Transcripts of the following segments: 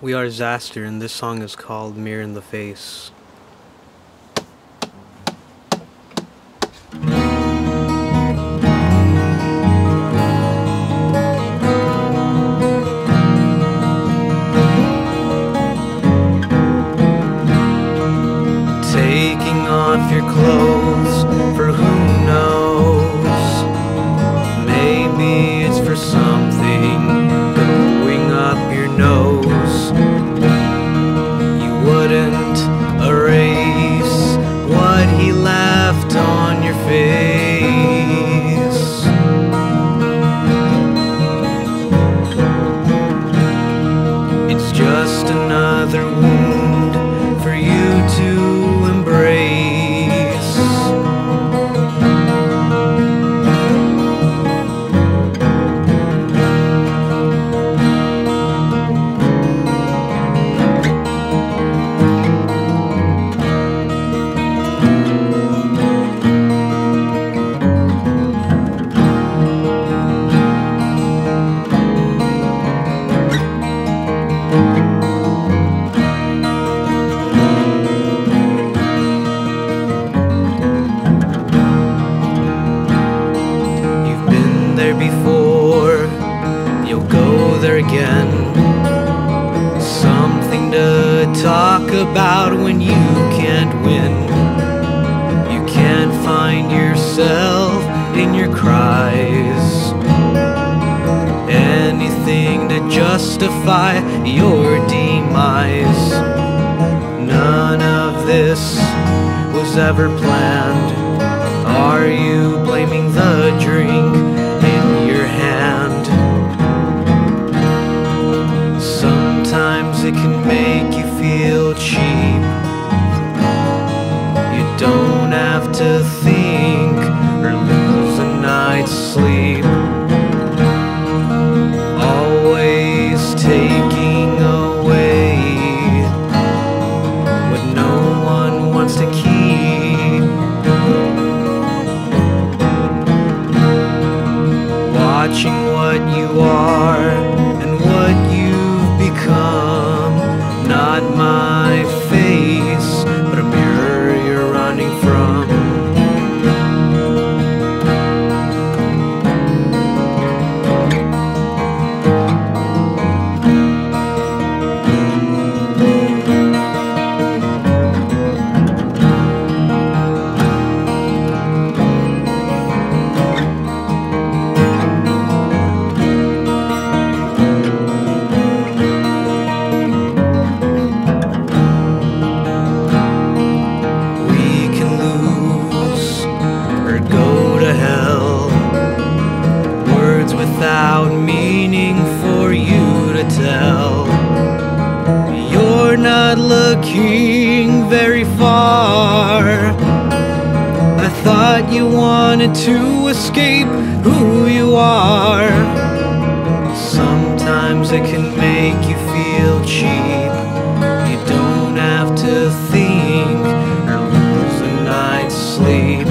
We are Xasthur, and this song is called Mirror in the Face. Taking off your clothes to talk about when you can't win. You can't find yourself in your cries. Anything to justify your demise. None of this was ever planned. Are you blaming the drink it can make you feel cheap. You don't have to think or lose a night's sleep. Always taking away what no one wants to keep. Without meaning for you to tell. You're not looking very far. I thought you wanted to escape who you are. Sometimes it can make you feel cheap. You don't have to think or lose a night's sleep.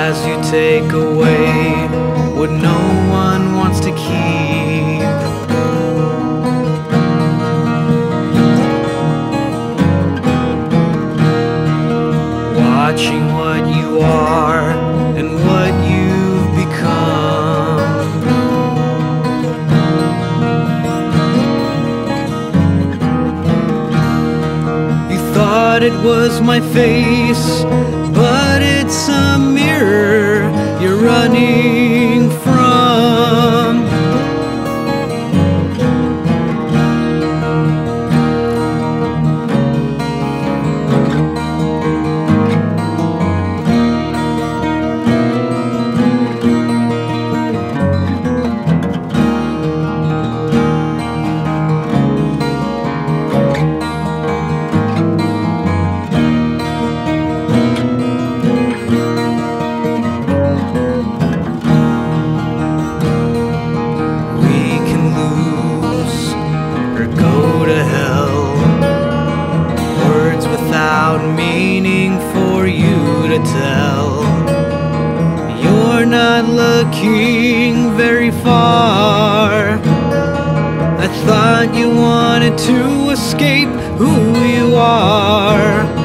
As you take away what no one wants to keep. Watching what you are and what you've become. You thought it was my face, but to escape who you are.